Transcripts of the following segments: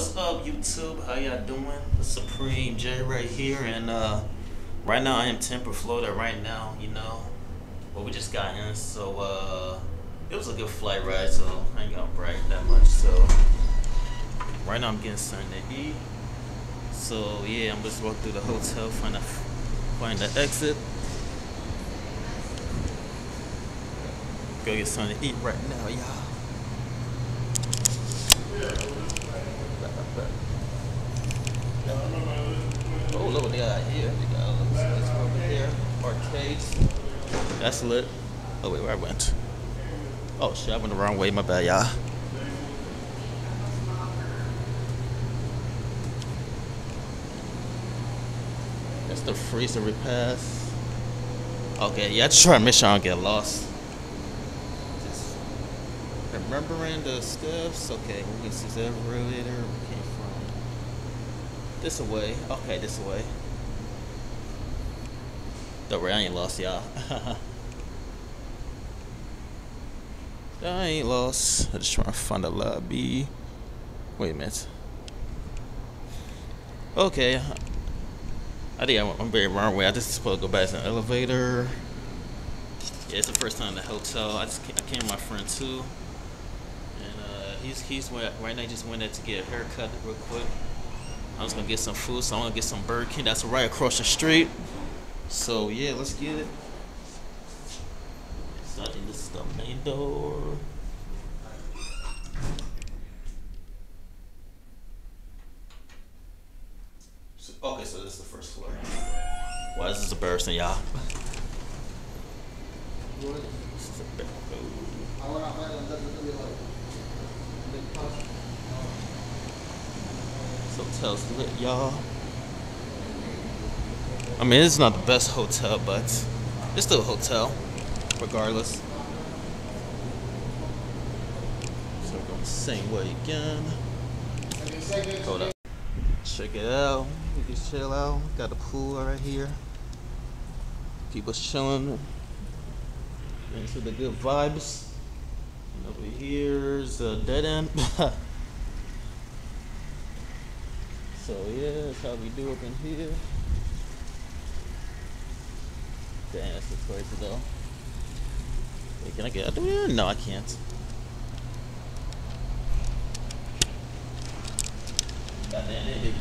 What's up, YouTube? How y'all doing? The Supreme J right here, and uh, right now I am Tampa Florida. Right now, you know, but we just got in, so uh, it was a good flight ride. So I ain't gonna brag that much. So right now I'm getting something to eat. So yeah, I'm just walking through the hotel, find a find the exit. Go get something to eat right now, y'all. Oh, look what they Arcades. That's lit. Oh, wait, where I went? Oh, shit, I went the wrong way. My bad, y'all. That's the freezer repass. Okay, yeah, just try to make sure I don't get lost. Just remembering the steps. Okay, this is elevator came from. This away. Okay, this away. Don't worry, I ain't lost, y'all. I ain't lost. I just trying to find a lobby. Wait a minute. Okay. I think I'm, I'm very wrong way. I just supposed to go back to the elevator. Yeah, it's the first time in the hotel. I just I came with my friend too, and uh, he's he's went, right now. He just went there to get a haircut real quick. I was gonna get some food, so I'm gonna get some Burger King. That's right across the street. So yeah, let's get it. So I think this is the main door. So- Okay, so this is the first floor. Why is this embarrassing, y'all? This is a bit- So hotel's lit, y'all. I mean, it's not the best hotel, but it's still a hotel, regardless. So we're going the same way again. Hold up. Check it out. We can chill out. Got the pool right here. People's chilling. Into the good vibes. And over here's a dead end. so yeah, that's how we do up in here. Damn, that's looks crazy though. Wait, can I get out there? No, I can't. Goddamn it.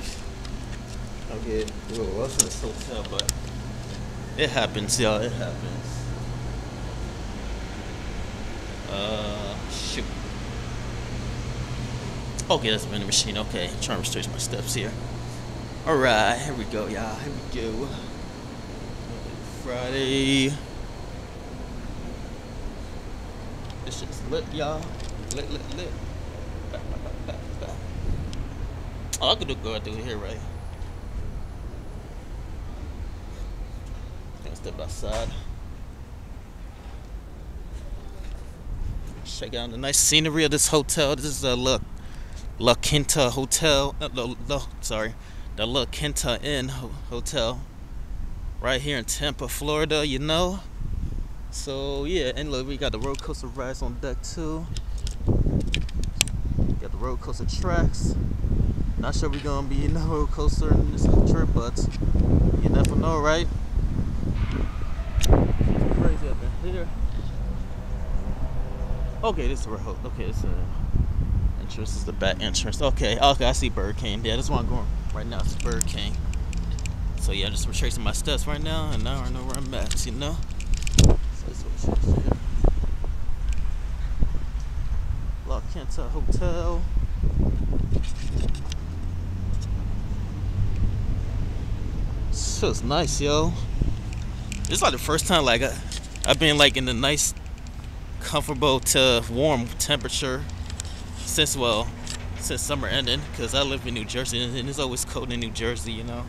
Okay, well, I was in this hotel, but it happens, y'all. It happens. Uh, shoot. Okay, that's a vending machine. Okay, trying to restrain my steps here. All right, here we go, y'all. Here we go. Friday. This shit's lit, y'all. Lit, lit, lit. Back, back, back. Oh, I could do go through here, right? Gonna step outside. Check out the nice scenery of this hotel. This is a La, La Quinta Hotel. Uh, La, sorry, the La Quinta Inn Hotel, right here in Tampa, Florida. You know. So yeah, and look, we got the roller coaster rides on deck too. Got the roller coaster tracks. Not sure we're gonna be in the roller coaster in this trip, but you never know, right? Crazy up in here. Okay, this is the road. Okay, it's the entrance. This is the back entrance. Okay, okay, I see Burger King. Yeah, that's where I'm going right now. It's Burger King. So yeah, I'm just retracing my steps right now, and now I know where I'm at. You know. So what is. La Quinta Hotel. So it's nice, yo. It's like the first time like I, I've been like in a nice, comfortable to warm temperature since well, since summer ended. Cause I live in New Jersey and it's always cold in New Jersey, you know.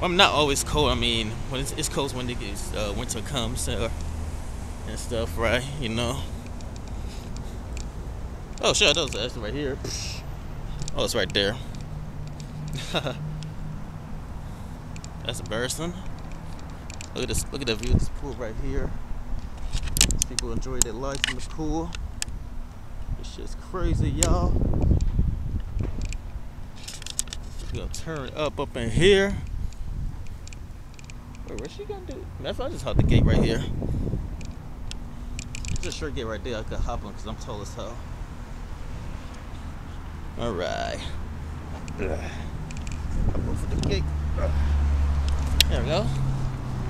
Well, I'm not always cold. I mean, when it's, it's cold when it gets, uh, winter comes uh, and stuff, right? You know. Oh shit, that was that's right here. Oh, it's right there. That's embarrassing. Look at this. Look at the view of this pool right here. People enjoy their life in the pool. This shit's crazy, y'all. gonna turn up up in here. Wait, what's she gonna do? Of fact, I just hop the gate right here. There's a short gate right there. I could hop on because I'm tall as hell. All right. Hop over the gate. There we go.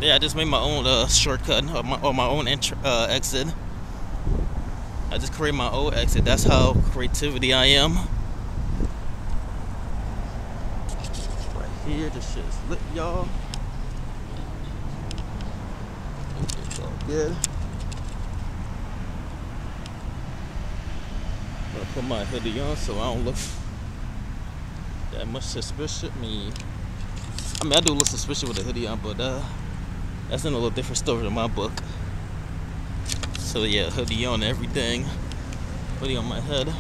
Yeah, I just made my own uh, shortcut or my, or my own uh, exit. I just created my own exit. That's how creativity I am. Right here, this shit is lit, y'all. It's all good. I'm gonna put my hoodie on so I don't look that much suspicious. I mean, I mean, I do look suspicious with a hoodie on, but uh, that's in a little different story in my book. So yeah, hoodie on everything. Hoodie on my head.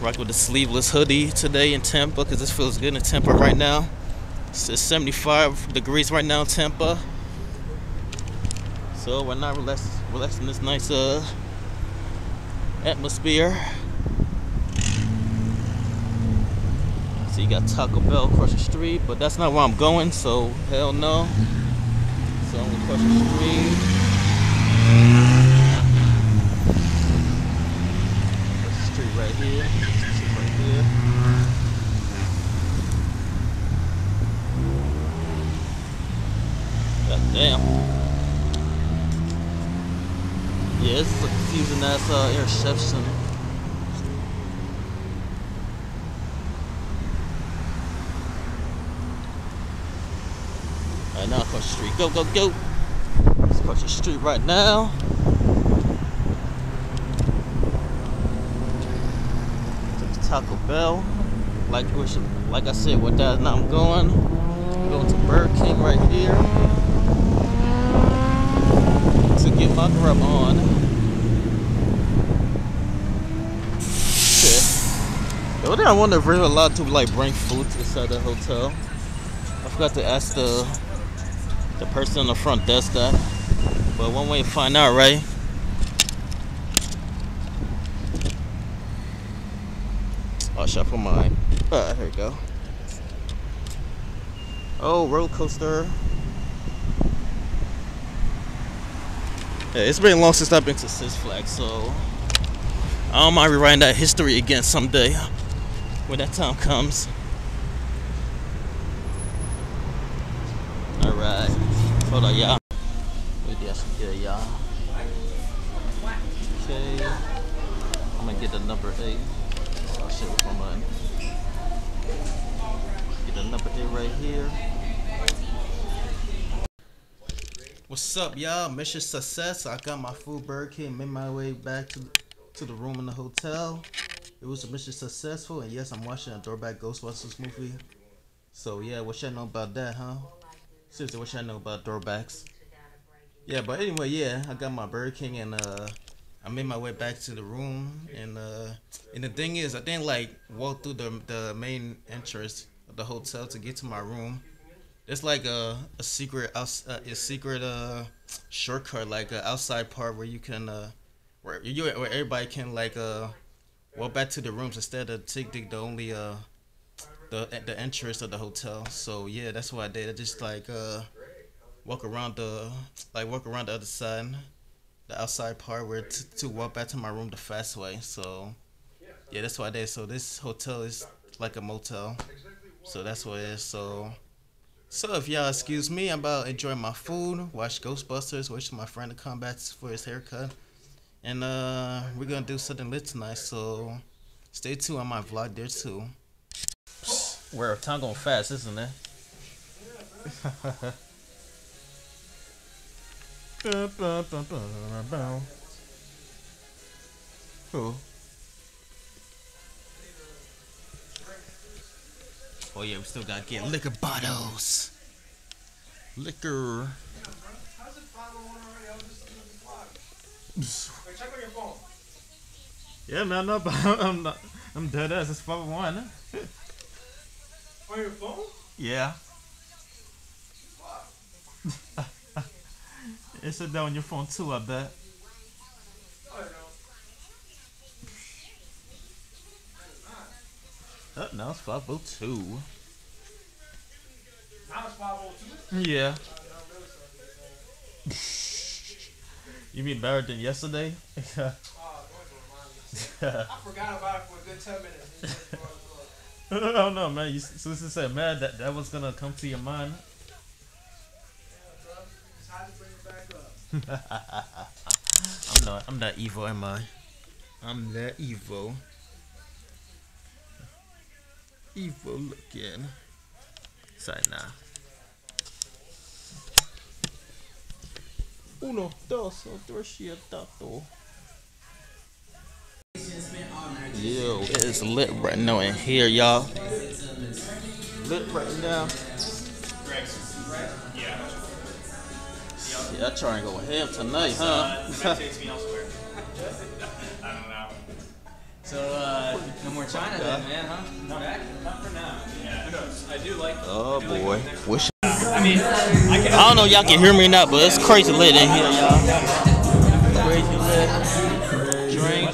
Rock with the sleeveless hoodie today in Tampa because this feels good in Tampa right now. It's 75 degrees right now in Tampa. So we're not relax, relaxing this nice uh, atmosphere. So you got Taco Bell across the street, but that's not where I'm going, so hell no. So I'm gonna cross the street. Cross the street right here. Street right here. God damn. Yeah, this is a confusing ass uh, interception. Alright, now across the street. Go, go, go. Let's cross the street right now. To Taco Bell. Like like I said, with that now I'm going. I'm going to Burger King right here. Get my grub on. Shit. Thing I wonder if we're allowed to like bring food to the side of the hotel. I forgot to ask the the person on the front desk that. But one way to find out, right? Shop for mine. Ah, here we go. Oh, roller coaster. Yeah, it's been long since I've been to Six Flags, so I don't mind rewriting that history again someday when that time comes. Alright. Hold on, y'all. Y'all. Okay. I'm gonna get the number eight. Oh what's my mind? Get the number eight right here. What's up, y'all? Mission success. I got my food Burger King, made my way back to to the room in the hotel. It was a mission successful, and yes, I'm watching a Throwback Ghostbusters movie. So yeah, what y'all know about that, huh? Seriously, what y'all know about throwbacks? Yeah, but anyway, yeah, I got my Burger King and uh, I made my way back to the room and uh, and the thing is, I didn't like walk through the the main entrance of the hotel to get to my room. It's like a a secret uh, a secret uh shortcut, like a outside part where you can uh where you where everybody can like uh walk back to the rooms instead of taking the only uh the the entrance of the hotel. So yeah, that's what I did. I just like uh walk around the like walk around the other side, the outside part where to, to walk back to my room the fast way. So yeah, that's what I did. So this hotel is like a motel. So that's what it is. So so if y'all excuse me, I'm about enjoying my food, watch Ghostbusters, waiting for my friend to come back for his haircut. And uh we're gonna do something lit tonight, so stay tuned on my vlog there too. Where time going fast, isn't it? Who? Oh yeah, we still gotta get liquor bottles. Liquor. How's it 501 already? I was just doing the clock. Wait, check on your phone. Yeah, man, no, but I'm not. I'm dead ass. It's five one. On your phone? Yeah. Fuck. It's down on your phone too, I bet. Oh, I know. Oh, no, it's 502. Now it's 502. Yeah. No, I'm really starting to get You mean better than yesterday? Oh, don't even remind me. I forgot about it for a good 10 minutes. It just brought it up. I don't know, man. You Susan said, man, that that was gonna come to your mind. Yeah, bro. To bring it back up. I'm not. I'm not evil, am I? I'm that evil. Evil looking. Say nah. Uno, dos, o tres, y cuatro. Yo, it is lit right now in here, y'all. Lit right now. Yeah, I try and go ham tonight, huh? So, uh, no more China then, man, huh? Not, not for now. Yeah. Who knows? I do like. Oh boy, wish. I mean, I can. I don't know if y'all can hear me or not, but it's crazy lit in here, y'all. Crazy lit. Drink.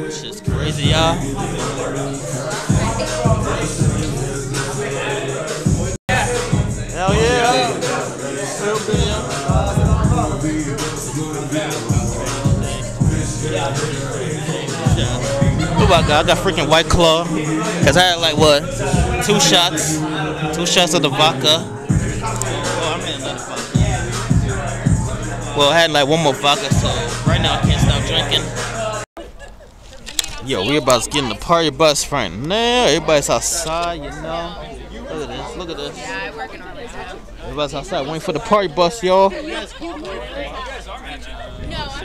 Which is crazy, y'all. I got? I got freaking White Claw. Cause I had like what? Two shots. Two shots of the vodka. Oh, I'm in another vodka. Well, I had like one more vodka, so right now I can't stop drinking. Yo, we about to get in the party bus right now. Everybody's outside, you know. Look at this, look at this. Yeah, I work in Orlando. Everybody's outside waiting for the party bus, y'all. No, I'm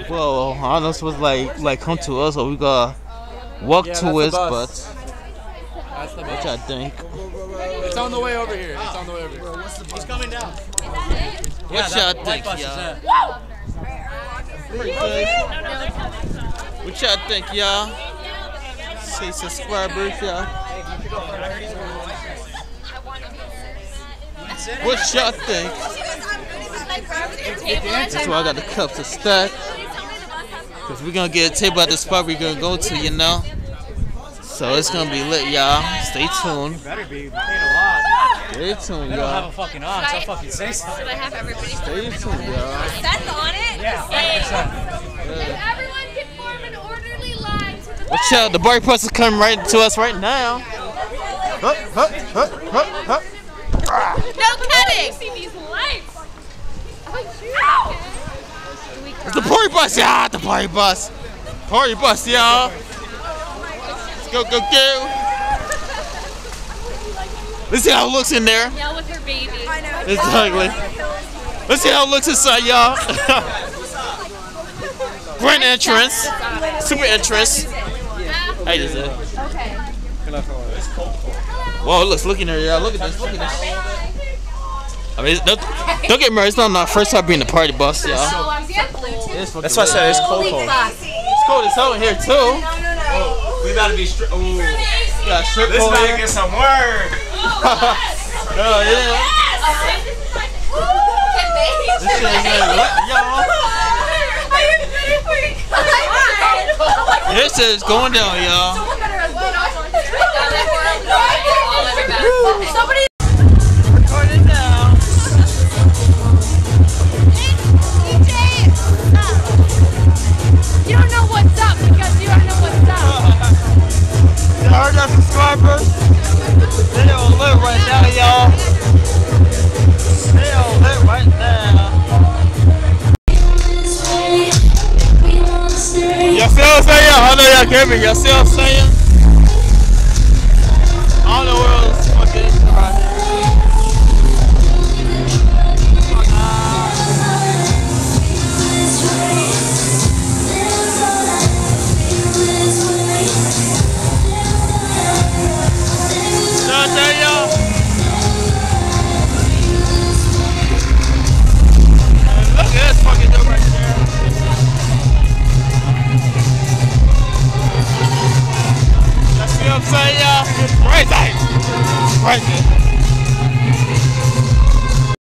Well, I don't know it's like like come to us or we gotta walk Yeah, to that's but bus. That's the what y'all think? It's on the way over here. It's on the way over here. He's coming down. What y'all think, y'all? Pretty good. What y'all think, y'all? Say subscribers, y'all. What y'all think? That's why I got the cups to stack. Cause we're gonna get a table at the spot we're gonna go to, you know. So it's gonna be lit, y'all. Stay tuned. Better be. We paid a lot. Stay tuned, They don't have a y'all. fucking on, so fucking say something. Should I have everybody Stay tuned, y'all. That's on it? Yeah, If everyone can form an orderly line to the Watch out, the bar press is coming right to us right now. Hup, hup, hup, hup, hup. No kidding! See these lights! Ow! Do we It's the party bus, y'all. The party bus. Party bus, y'all. Let's go, go, go. Let's see how it looks in there. Yell with her baby. I know. It's ugly. Let's see how it looks inside, y'all. Grand entrance. Super entrance. Hey, this is it. Okay. Whoa, look, look in there, y'all. Look at this, look at this. I mean, don't, don't get me wrong, it's not my first time being the party bus, y'all. That's why I said it's cold. cold. It's cold as hell in here, too. Oh, we about to be. Stri- Ooh. Got a strip This over about to get some word. Oh, yeah. This shit is y'all. This is going down, y'all. Somebody what I'm saying?